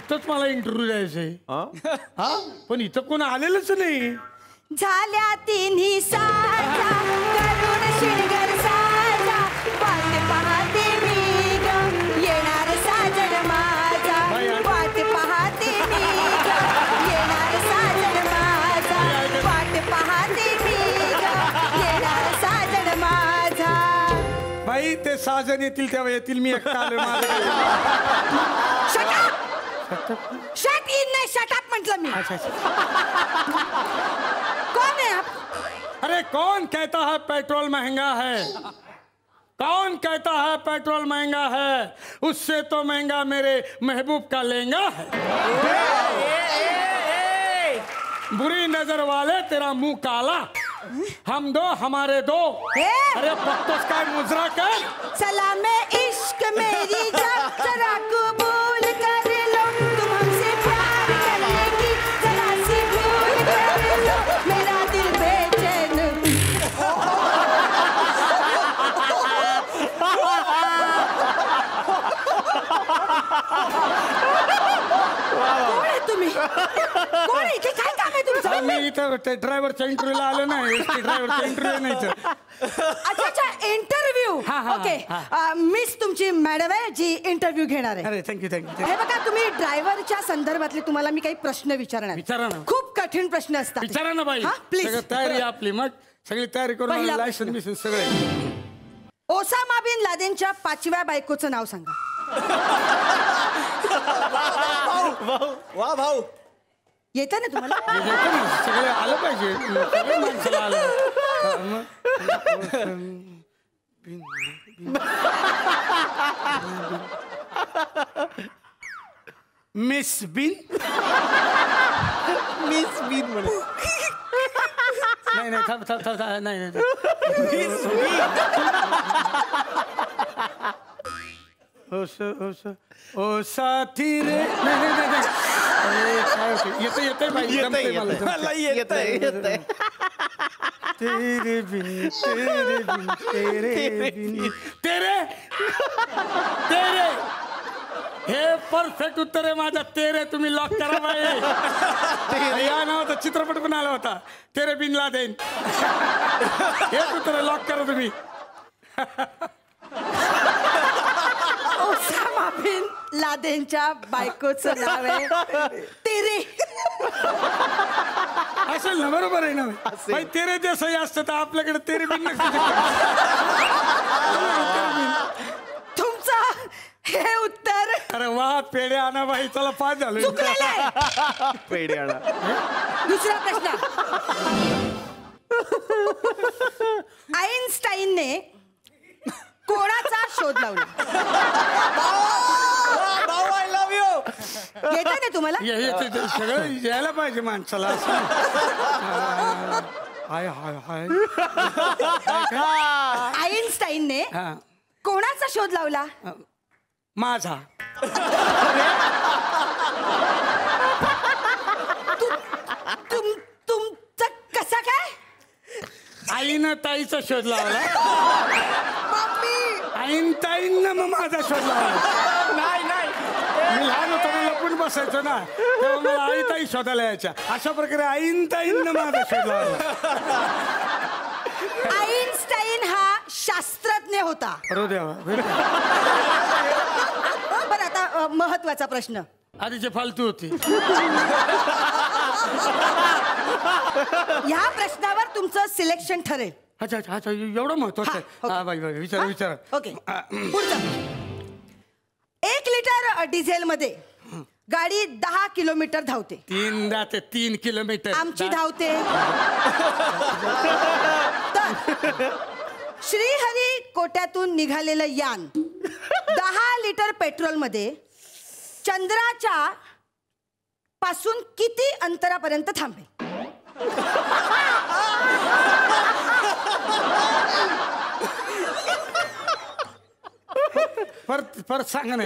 इथंच मला इंटरव्ह्यू द्यायचंय. हा? पण इथं कोण आलेलंच नाही. झाल्या तिन्ही साजा करुण शिणगर साजा. वाट पाहते मी ग येणार साजन माझा. वाट पाहते मी ग येणार साजन माझा. वाट पाहते मी ग येणार साजन माझा. बाई ते सहाजण येतील तेव्हा येतील मी एकटा आलोय माझं शट इन नाही म्हटलं मी. अच्छा. कोण आहे आप? अरे कौन कहता है पेट्रोल महँगा है? कौन कहता है पेट्रोल महँगा है? उससे तो महँगा मेरे महबूब का लहंगा है। बुरी नज़र वाले तेरा मुँह काला। हम दो हमारे दो। अरे मुजरा कर। सलाम कोण? आहे इथे काय काम आहे तुमचं? मी इथं ते ड्रायव्हरच्या इंटरव्ह्यूला आलो नाही ड्रायव्हरचा इंटरव्ह्यू नाही इथं. अच्छा अच्छा इंटरव्ह्यू हा, हा, ओके हा. अ, मिस तुमची मॅडम आहे जी इंटरव्ह्यू घेणार आहे. अरे थँक्यू थँक्यू हे बघा तुम्ही ड्रायव्हरच्या संदर्भातले तुम्हाला मी काही प्रश्न विचारणार. आहे. विचारा ना. खूप कठीण प्रश्न असतात. विचारा ना बाई. प्लीज सगळं तयारी आहे आपली मग सगळी तयारी करून पहिला लायसन बिसन सगळे. ओसामा बिन लादेनच्या पाचव्या बायकोचं नाव सांगा. वा भाऊ येतं ना तुम्हाला येतं ना, सगळे आलं पाहिजे सगळे माणसाला आलं हा, मग. मिस बिन मिस बीन म्हणे नाही नाही थांब थांब थांब थांब, नाही नाही ओ स ओ स ओ साथी रे नाही नाही नाही, नाही अरे, काय होतं? येतं येतंय बाई जमतंय मला, जमतंय. मला येतंय येतंय. तेरे बिन तेरे बिन तेरे बिन. तेरे? तेरे? हे परफेक्ट उत्तर आहे माझा. तेरे तुम्ही लॉक करा बाई. या नावाचा चित्रपट पण आला होता. तेरे बिन लादेन. हेच उत्तर लॉक करा तुम्ही. बिन. लादेनच्या बायकोचं नाव आहे तेरे. असेल ना बरोबर आहे ना? बाई तेरे देसाई असतं तर आपल्याकडे तेरे बिन नसतं तुमचं हे उत्तर. अरे वा पेढे आणा बाई चला पाच झालो. चुकलेलं आहे. पेढे आणा. दुसरा प्रश्न. आईन्स्टाईनने कोणाचा शोध लावला? यू येतं ना तुम्हाला? हे- हे- ते- ते सगळं यायला पाहिजे माणसाला असं. हाय हाय हाय. आईन्स्टाईनने हा. कोणाचा शोध लावला? माझा. तुम तुमचं कसा काय? आईनं ताईचा शोध लावला. आईन ताईनं मग माझा शोध लावला. नाही नाही. मी लहान होतो बसायचो ना तेव्हा मला आई ताई शोधायला यायच्या. अशा प्रकारे आईन ताईनं माझा शोध लावला आईन्स्टाईन हा शास्त्रज्ञ होता. बरं आता अ, महत्त्वाचा प्रश्न. आधीचे फालतू होती. ह्या प्रश्नावर तुमचं सिलेक्शन ठरेल. अच्छा अच्छा अच्छा एवढं महत्वाचं हा, आहे? ओके. हा बाई बाई विचारा हा? विचारा. ओके. पुढचं. एक लिटर डिझेल मध्ये गाडी दहा किलोमीटर धावते. तीन जाते तीन किलोमीटर. आमची धावते. तर श्रीहरी कोट्यातून निघालेलं यान दहा लिटर पेट्रोलमध्ये चंद्राच्या पासून किती अंतरापर्यंत थांबेल? परत परत सांग ना.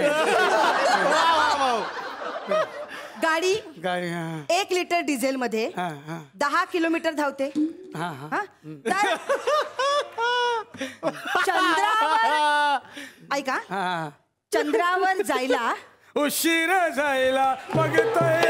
गाडी गाडी हा. एक लिटर डिझेल मध्ये हा हा. दहा किलोमीटर धावते. हा हा. हा? तर चंद्रावर ऐका. हा. चंद्रावर जायला उशीर जायला. बघतोय.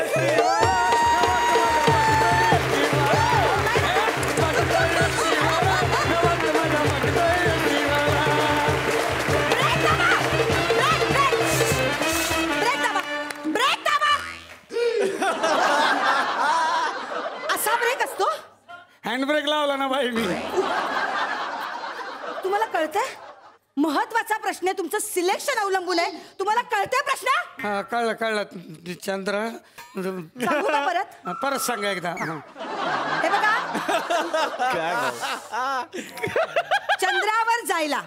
बाई मी. तुम्हाला कळतंय? महत्त्वाचा प्रश्न आहे तुमचं सिलेक्शन अवलंबून आहे. तुम्हाला कळतंय प्रश्न? हा कळलं कळलं. चंद्र. सांगू का परत? परत सांगा एकदा. हा. बघा. चंद्रावर जायला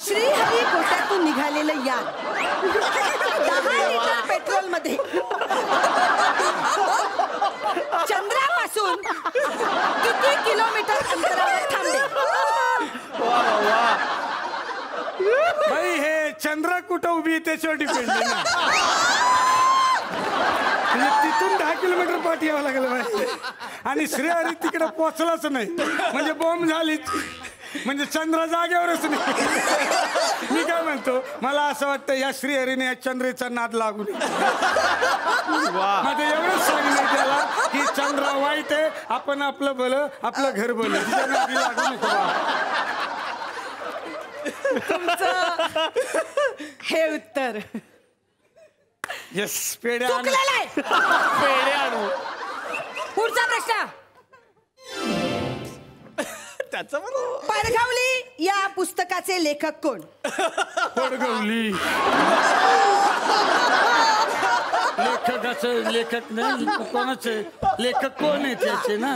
श्रीहरी कोट्यातून निघालेलं यान. दहा लिटर पेट्रोलमध्ये चंद्रापासून किती किलोमीटर अंतरावर थांबले बाई हे चंद्र कुठं उभी आहे त्याच्यावर डिपेंड आहे ना. म्हणजे तिथून दहा किलोमीटर पाठ यावं लागलं बाई. आणि श्रीहरी तिकडे पोचलाच नाही. म्हणजे बॉम्ब झालीच. म्हणजे चंद्र जागेवरच नाही. मी काय म्हणतो मला असं वाटतं या श्रीहरीने या चंद्रेचा नाद लागू नये. माझं एवढंच सांगणं त्याला की चंद्र वाईट आहे आपण आपलं भलं आपलं घर भलं. तिच्या नादी लागू नको. हे उत्तर. येस पेढे आण. चुकलेलं आहे. पेढे आणू. पुढचा प्रश्न. त्याचं पण पडघावली या पुस्तकाचे लेखक कोण? पडगवली. लेखकाचं लेखक नाही कोणाचे लेखक कोण आहे त्याचे ना?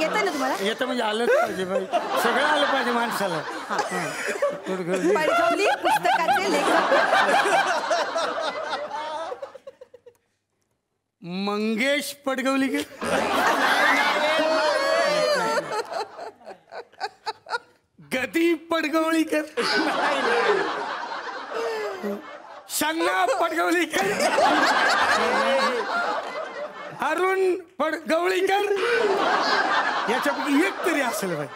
येतं ना तुम्हाला? येतं म्हणजे आलंच पाहिजे बाई. सगळं आलं पाहिजे माणसाला. पुस्तकाचे लेखक? मंगेश पडगवली के? गदी पडगवळीकर शन्ना पडगवलीकर. अरुण पडगवळीकर याच्यापैकी एक तरी असेल बाई.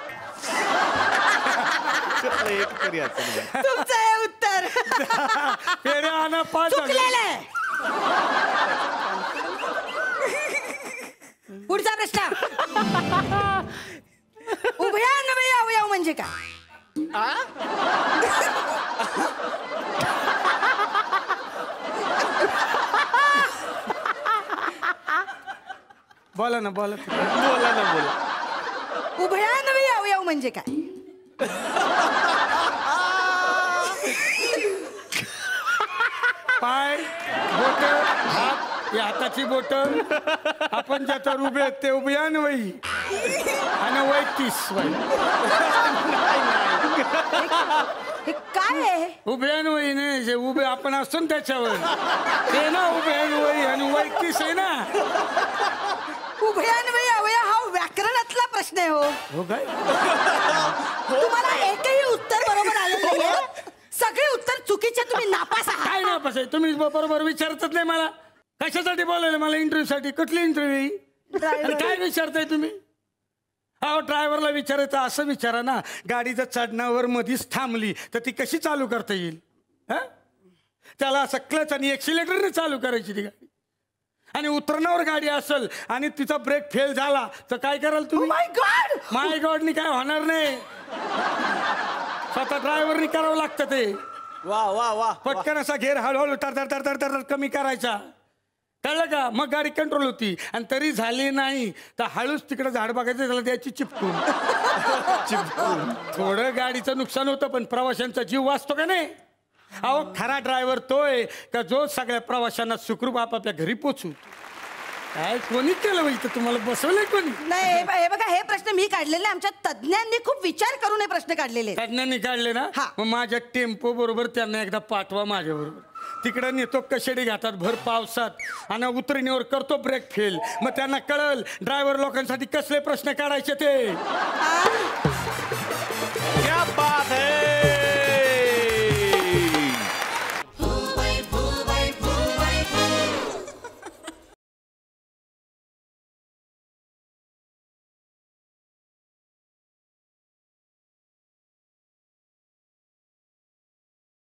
एक तरी असेल तुमचं हे उत्तर. पेढे आणा पाच झाले. चुकलेलं आहे. पुढचा प्रश्न. उभयान्वयी अवयव म्हणजे काय? बोला ना बोला बोला ना बोला. उभयान्वयी अवयव म्हणजे काय? पाय बोट हात या हाताची बोट. आपण ज्याच्यावर उभे आहेत ते उभे आहे ना वही आणि वय तीस वय हे काय आहे? उभे आहे ना वही नाही जे उभे आपण असतो ना त्याच्यावर ते ना उभे आहे ना वही आणि वय तीस आहे ना. उभयान्वयी अवयव हा व्याकरणातला प्रश्न आहे हो. हो काय? तुम्हाला एकही उत्तर बरोबर आलेलं नाहीये. सगळे उत्तर चुकीचे तुम्ही नापास आहात. काय ना आहे? तुम्ही बरोबर विचारतच नाही मला. कशासाठी बोलायला मला इंटरव्ह्यू साठी कुठली इंटरव्ह्यू आणि काय विचारताय तुम्ही? अहो ड्रायव्हरला विचारायचं असं विचारा ना. गाडी जर चढणावर मधीच थांबली तर ती कशी चालू करता येईल? हा? त्याला असं क्लच आणि एक्सिलेटरने चालू करायची ती गाडी. आणि उतरणावर गाडी असेल आणि तिचा ब्रेक फेल झाला तर काय कराल तुम्ही? माय गॉड माय गॉडनी काय होणार नाही. स्वतः ड्रायव्हरनी करावं लागतं ते. वा वा वा पटकन असा घेर हळूहळू तर तर तर तर तर कमी करायचा. कळलं का? मग गाडी कंट्रोल होती. आणि तरी झाली नाही तर हळूच तिकडे झाड बघायचं त्याला द्यायची चिपकून. चिपकून. थोडं गाडीचं नुकसान होतं पण प्रवाशांचा जीव वाचतो का नाही? अहो खरा ड्रायव्हर तोय का जो सगळ्या प्रवाशांना सुखरूप आपापल्या घरी पोचू काय कोणी केलं इथं? तुम्हाला बसवलंय कोणी? नाही हे ब- हे बघा हे प्रश्न मी काढलेले. आमच्या तज्ज्ञांनी खूप विचार करून हे प्रश्न काढलेले आहेत. तज्ञांनी काढले ना? हा. मग माझ्या टेम्पो बरोबर त्यांना एकदा पाठवा माझ्या बरोबर तिकडं नेतो कशेडी घातात भर पावसात. आणि उतरणीवर करतो ब्रेक फेल मग त्यांना कळल ड्रायव्हर लोकांसाठी कसले प्रश्न काढायचे ते?